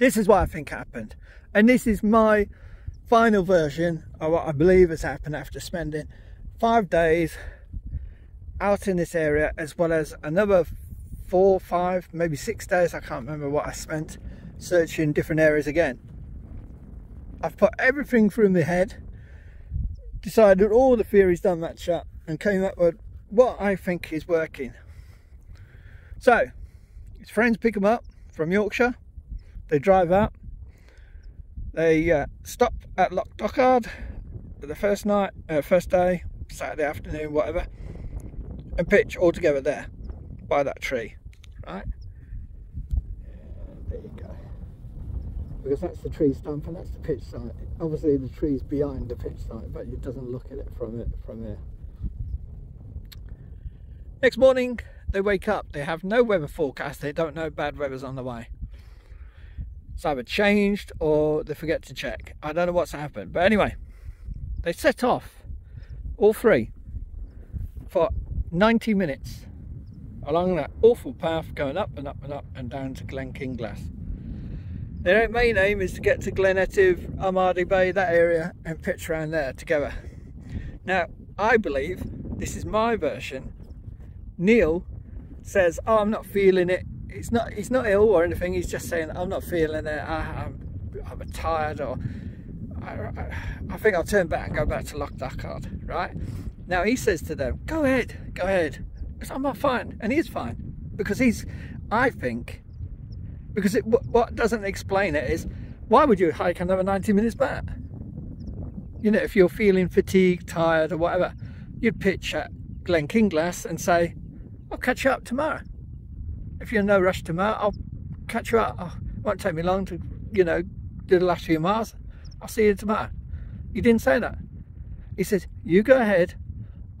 This is what I think happened. And this is my final version of what I believe has happened after spending five days out in this area as well as another four, five, maybe six days, I can't remember what I spent searching different areas again. I've put everything through my head, decided all the theories don't match up and came up with what I think is working. So, his friends pick him up from Yorkshire, they drive out, they uh, stop at Loch Dochard for the first night, uh, first day, Saturday afternoon, whatever, and pitch all together there by that tree, right? There you go. Because that's the tree stump and that's the pitch site. Obviously the tree's behind the pitch site, but it doesn't look at it from it from there. Next morning, they wake up. They have no weather forecast. They don't know bad weather's on the way it's either changed or they forget to check. I don't know what's happened. But anyway, they set off, all three, for 90 minutes along that awful path going up and up and up and down to Glen Kinglass. Their main aim is to get to Glen Etive, Ardmaddy Bay, that area, and pitch around there together. Now, I believe, this is my version, Neil says, oh, I'm not feeling it, he's not he's not ill or anything he's just saying I'm not feeling it I, am I'm, I'm tired or I, I, think I'll turn back and go back to Loch Dochard right? Now he says to them go ahead go ahead. Because I'm not fine and he's fine because he's I think because it, what doesn't explain it is why would you hike another 90 minutes back? You know if you're feeling fatigued tired or whatever you'd pitch at Glen Kinglass and say I'll catch you up tomorrow if you're in no rush tomorrow, I'll catch you up. Oh, it won't take me long to, you know, do the last few miles. I'll see you tomorrow. He didn't say that. He says, you go ahead,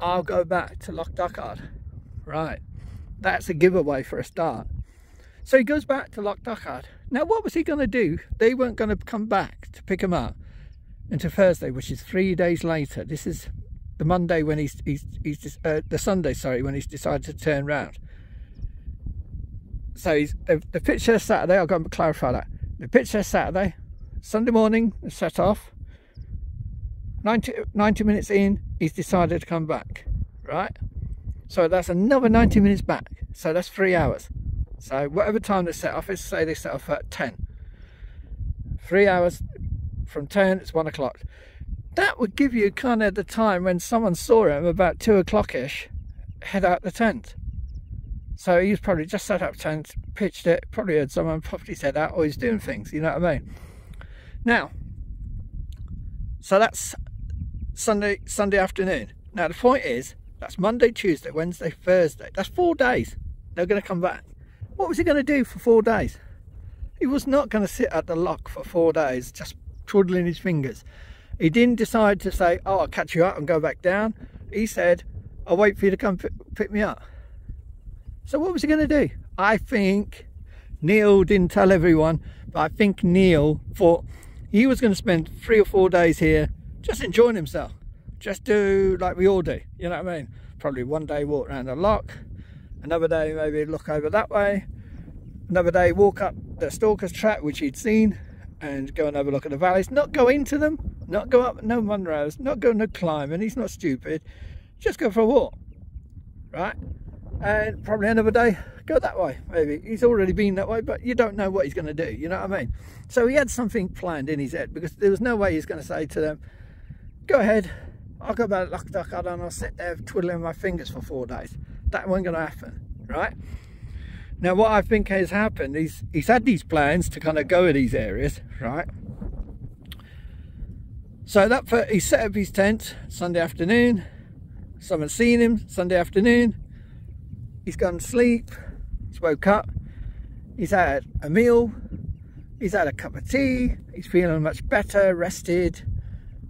I'll go back to Loch Dochard. Right. That's a giveaway for a start. So he goes back to Loch Dochard. Now, what was he going to do? They weren't going to come back to pick him up until Thursday, which is three days later. This is the Monday when he's, he's, he's uh, the Sunday, sorry, when he's decided to turn round so he's, the, the picture Saturday, I'll go and clarify that. The picture Saturday, Sunday morning, set off. 90, 90 minutes in, he's decided to come back, right? So that's another 90 minutes back. So that's three hours. So whatever time they set off, let's say they set off at 10. Three hours from 10, it's one o'clock. That would give you kind of the time when someone saw him about two o'clock-ish head out the tent. So he's probably just set up tent, pitched it, probably heard someone his head out or he's doing things, you know what I mean? Now, so that's Sunday Sunday afternoon. Now the point is, that's Monday, Tuesday, Wednesday, Thursday. That's four days. They're going to come back. What was he going to do for four days? He was not going to sit at the loch for four days just twiddling his fingers. He didn't decide to say, oh, I'll catch you up and go back down. He said, I'll wait for you to come pick me up. So what was he going to do? I think Neil didn't tell everyone, but I think Neil thought he was going to spend three or four days here just enjoying himself. Just do like we all do, you know what I mean? Probably one day walk around the loch, another day maybe look over that way, another day walk up the Stalker's track which he'd seen and go and have a look at the valleys. Not go into them, not go up no Munros, not go no climbing, he's not stupid. Just go for a walk, right? And probably another day go that way maybe. He's already been that way but you don't know what he's going to do you know what i mean? So he had something planned in his head because there was no way he's going to say to them go ahead i'll go back lock duck and i'll sit there twiddling my fingers for four days. That wasn't going to happen right? Now what i think has happened is he's had these plans to kind of go to these areas right? So that he set up his tent sunday afternoon. Someone's seen him sunday afternoon he's gone to sleep, he's woke up, he's had a meal, he's had a cup of tea, he's feeling much better, rested,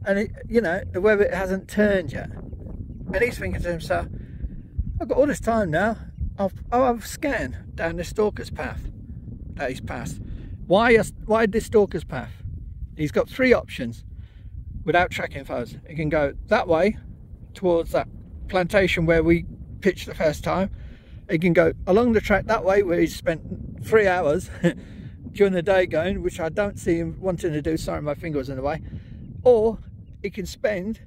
and it, you know, the weather hasn't turned yet. And he's thinking to himself, I've got all this time now, I'll, I'll have a scan down this stalker's path that he's passed. Why, why this stalker's path? He's got three options without tracking photos. He can go that way towards that plantation where we pitched the first time he can go along the track that way where he spent three hours during the day going, which I don't see him wanting to do. Sorry, my finger was in the way. Or he can spend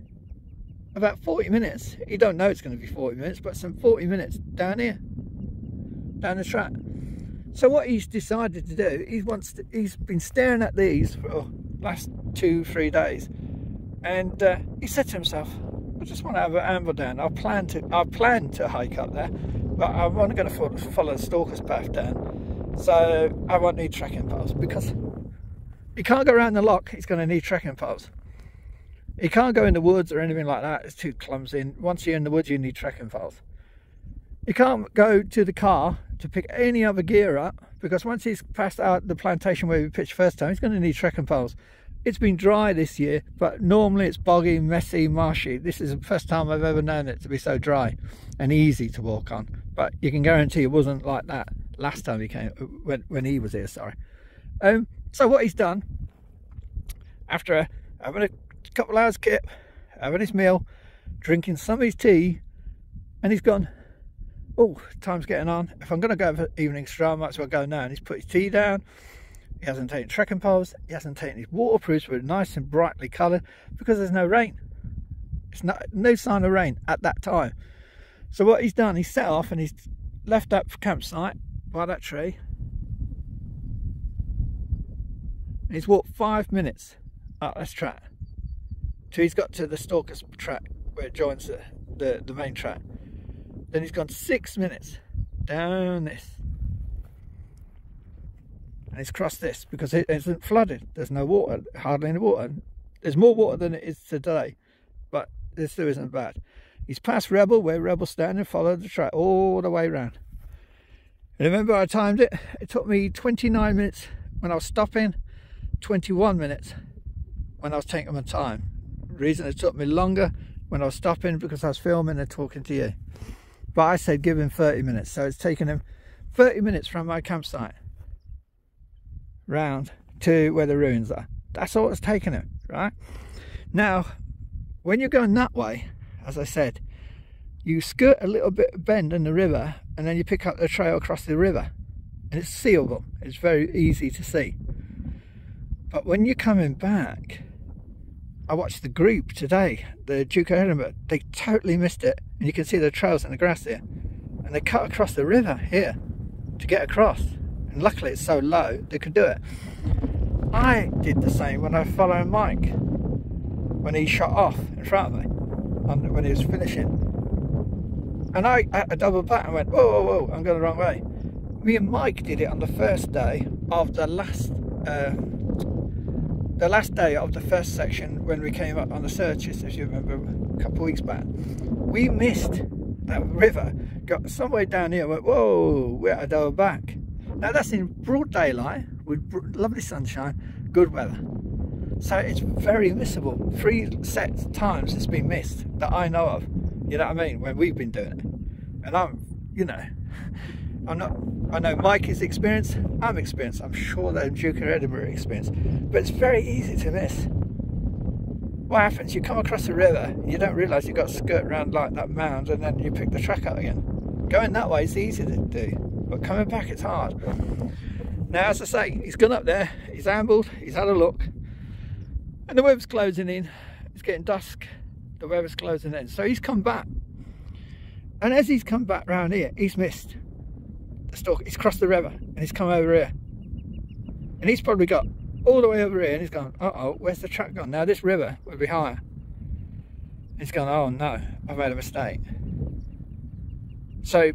about 40 minutes. He don't know it's going to be 40 minutes, but some 40 minutes down here, down the track. So what he's decided to do, he wants to, he's been staring at these for last two, three days, and uh, he said to himself, "I just want to have an amble down. I plan to, I plan to hike up there, but I'm only going to follow, the Stalker's path down, so I won't need trekking poles because he can't go around the loch. He's going to need trekking poles." He can't go in the woods or anything like that. It's too clumsy. Once you're in the woods, you need trekking poles. He can't go to the car to pick any other gear up because once he's passed out the plantation where we pitched first time, he's going to need trekking poles. It's been dry this year, but normally it's boggy, messy, marshy. This is the first time I've ever known it to be so dry and easy to walk on. But you can guarantee it wasn't like that last time he came, when, when he was here, sorry. Um, so what he's done, after having a couple hours kip, having his meal, drinking some of his tea, and he's gone, oh, time's getting on. If I'm going to go for evening stroll, I might as well go now. And he's put his tea down. He hasn't taken trekking poles. He hasn't taken his waterproofs, but nice and brightly coloured because there's no rain. It's not no sign of rain at that time. So what he's done, he's set off and he's left that campsite by that tree. And he's walked five minutes up this track till he's got to the Stalker's track where it joins the, the, the main track. Then he's gone six minutes down this. And he's crossed this because it isn't flooded. There's no water, hardly any water. There's more water than it is today, but this still isn't bad. He's past Rebel, where Rebel stand and followed the track all the way around. And remember I timed it? It took me 29 minutes when I was stopping, 21 minutes when I was taking my time reason it took me longer when I was stopping because I was filming and talking to you. But I said give him 30 minutes. So it's taken him 30 minutes from my campsite round to where the ruins are. That's all it's taken him, right? Now, when you're going that way, as I said, you skirt a little bit of bend in the river and then you pick up the trail across the river and it's seeable. It's very easy to see. But when you're coming back, I watched the group today, the Duke of Edinburgh. They totally missed it, and you can see the trails in the grass here. And they cut across the river here to get across. And luckily it's so low, they could do it. I did the same when I followed Mike when he shot off in front of me and when he was finishing. And I, I doubled back and went, whoa, whoa, whoa, I'm going the wrong way. Me and Mike did it on the first day of the last uh, the last day of the first section when we came up on the searches, if you remember a couple weeks back, we missed that river, got some way down here, went, whoa, we're at our back. Now that's in broad daylight with lovely sunshine, good weather. So it's very missable. Three set times it's been missed that I know of. You know what I mean? When we've been doing it. And I'm, you know, I'm not, I know Mike is experienced, I'm experienced, I'm sure that Duke of Edinburgh experienced, but it's very easy to miss. What happens? You come across a river, you don't realise you've got to skirt around like that mound and then you pick the track up again. Going that way is easy to do, but coming back it's hard. Now, as I say, he's gone up there, he's ambled, he's had a look, and the weather's closing in, it's getting dusk, the weather's closing in, so he's come back. And as he's come back round here, he's missed the stalk, he's crossed the river and he's come over here. And he's probably got all the way over here and he's gone, uh-oh, where's the track gone? Now this river would be higher. He's gone, oh no, I've made a mistake. So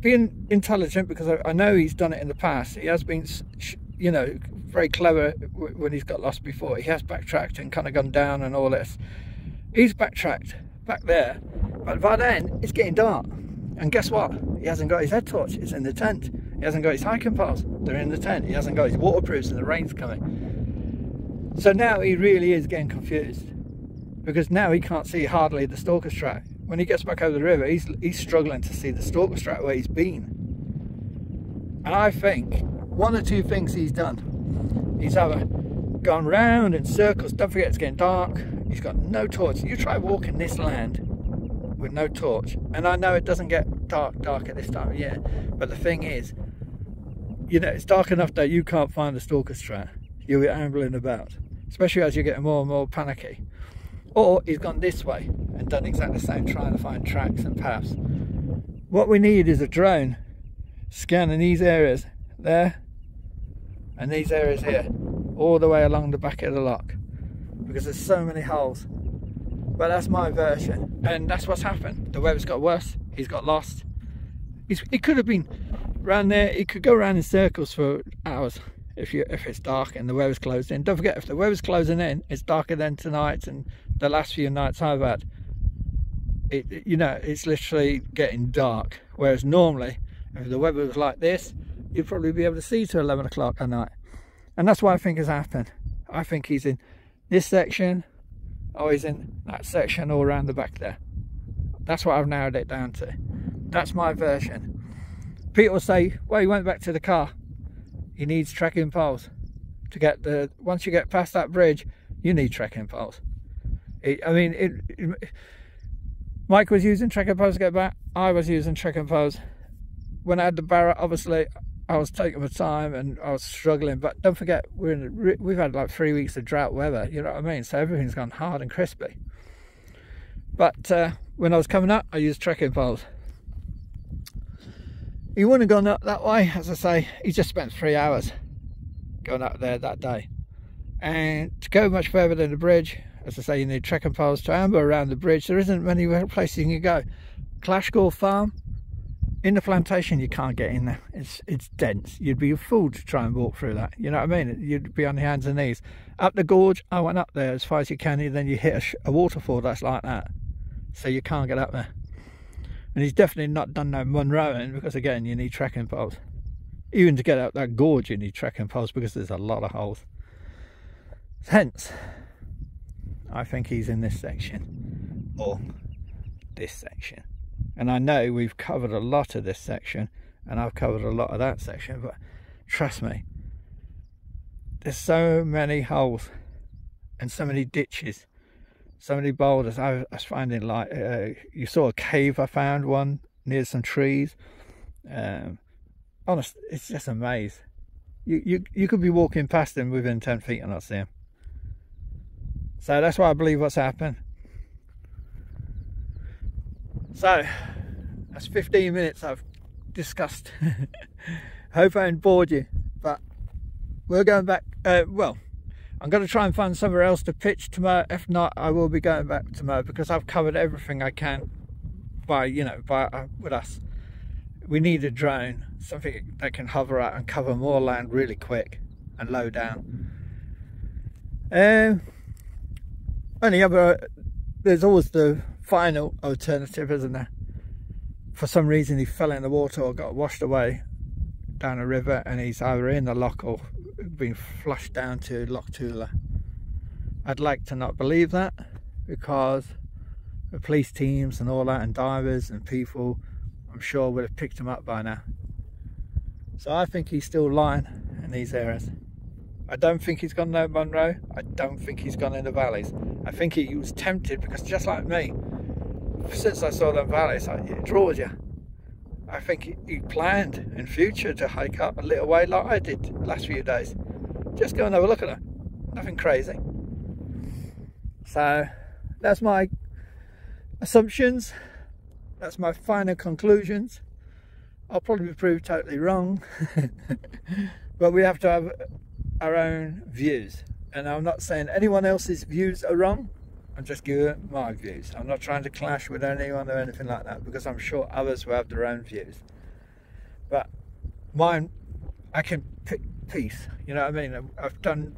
being intelligent, because I, I know he's done it in the past, he has been, you know, very clever when he's got lost before. He has backtracked and kind of gone down and all this. He's backtracked back there, but by then it's getting dark. And guess what? He hasn't got his head torch, it's in the tent. He hasn't got his hiking poles, they're in the tent. He hasn't got his waterproofs and the rain's coming. So now he really is getting confused because now he can't see hardly the stalker's track. When he gets back over the river, he's, he's struggling to see the stalker's track where he's been. And I think one or two things he's done. He's either gone round in circles, don't forget it's getting dark, he's got no torch. You try walking this land with no torch. And I know it doesn't get dark, dark at this time of year, but the thing is, you know, it's dark enough that you can't find the stalker's track. You'll be ambling about, especially as you're getting more and more panicky. Or he's gone this way and done exactly the same, trying to find tracks and paths. What we need is a drone scanning these areas there and these areas here, all the way along the back of the loch, because there's so many holes. But that's my version, and that's what's happened. The weather's got worse. He's got lost. He's, he could have been around there. He could go around in circles for hours if you if it's dark and the weather's closed in. Don't forget, if the weather's closing in, it's darker than tonight and the last few nights I've had. It, you know, it's literally getting dark. Whereas normally, if the weather was like this, you'd probably be able to see to 11 o'clock at night. And that's what I think has happened. I think he's in this section, or he's in that section all around the back there. That's what I've narrowed it down to. That's my version. People say, well, he went back to the car. He needs trekking poles. To get the, once you get past that bridge, you need trekking poles. It, I mean, it, it, Mike was using trekking poles to get back. I was using trekking poles. When I had the Barrett, obviously, I was taking my time and I was struggling. But don't forget, we're in, we've had like three weeks of drought weather. You know what I mean? So everything's gone hard and crispy. But uh, when I was coming up, I used trekking poles. He wouldn't have gone up that way, as I say. He just spent three hours going up there that day. And to go much further than the bridge, as I say, you need trekking poles to amber around the bridge. There isn't many places you can go. Clashgour Farm, in the plantation you can't get in there it's it's dense you'd be a fool to try and walk through that you know what i mean you'd be on your hands and knees up the gorge i went up there as far as you can and then you hit a, a waterfall that's like that so you can't get up there and he's definitely not done no munroing because again you need trekking poles. Even to get out that gorge you need trekking poles because there's a lot of holes. Hence i think he's in this section or this section. And I know we've covered a lot of this section and I've covered a lot of that section but trust me there's so many holes and so many ditches so many boulders I was finding like uh, you saw a cave I found one near some trees um, honest it's just a maze you, you you could be walking past them within 10 feet and not see them so that's why I believe what's happened so, that's 15 minutes I've discussed. Hope I haven't bored you, but we're going back. Uh, well, I'm going to try and find somewhere else to pitch tomorrow. If not, I will be going back tomorrow because I've covered everything I can by, you know, by uh, with us. We need a drone, something that can hover out and cover more land really quick and low down. Um, only other, there's always the final alternative, isn't there? For some reason he fell in the water or got washed away down a river and he's either in the loch or been flushed down to Loch Tulla. I'd like to not believe that because the police teams and all that and divers and people I'm sure would have picked him up by now. So I think he's still lying in these areas. I don't think he's gone no Munro. I don't think he's gone in the valleys. I think he was tempted because just like me, since I saw them valleys, it draws you. I think he planned in future to hike up a little way like I did last few days. Just go and have a look at it. Nothing crazy. So that's my assumptions. That's my final conclusions. I'll probably be proved totally wrong. but we have to have our own views. And I'm not saying anyone else's views are wrong. I'm just giving my views. I'm not trying to clash with anyone or anything like that because I'm sure others will have their own views. But mine, I can pick peace. You know what I mean? I've done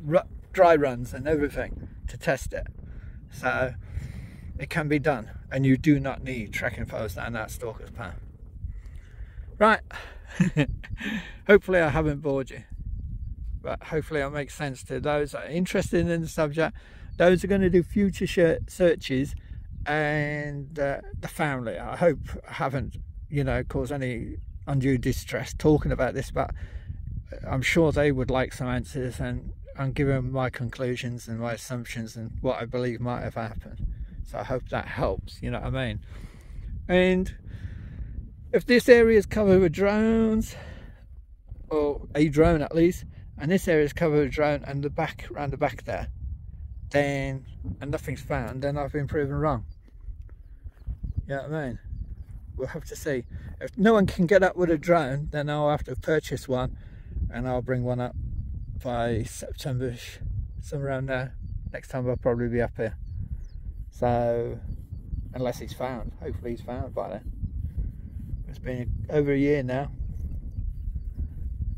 dry runs and everything to test it. So it can be done. And you do not need trekking poles down that stalker's path. Right. hopefully I haven't bored you. But hopefully I'll make sense to those that are interested in the subject those are going to do future searches and uh, the family i hope I haven't you know caused any undue distress talking about this but i'm sure they would like some answers and i'm giving my conclusions and my assumptions and what i believe might have happened so i hope that helps you know what i mean and if this area is covered with drones or a drone at least, and this area is covered with drone and the back, around the back there, then, and nothing's found, then I've been proven wrong. You know what I mean? We'll have to see. If no one can get up with a drone, then I'll have to purchase one and I'll bring one up by September, somewhere around there. Next time I'll probably be up here. So, unless he's found. Hopefully he's found by then. It's been over a year now.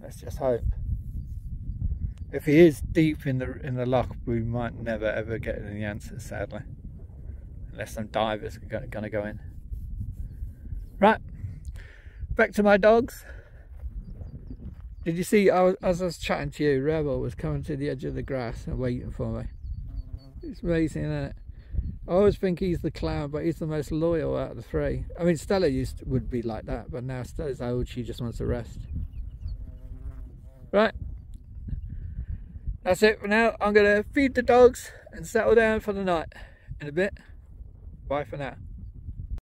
Let's just hope. If he is deep in the in the loch, we might never ever get any answers, sadly. Unless some divers are going to go in. Right, back to my dogs. Did you see, I was, as I was chatting to you, Rebel was coming to the edge of the grass and waiting for me. It's amazing, isn't it? I always think he's the clown, but he's the most loyal out of the three. I mean, Stella used to, would be like that, but now Stella's old, she just wants to rest. Right. That's it for now. I'm going to feed the dogs and settle down for the night in a bit. Bye for now.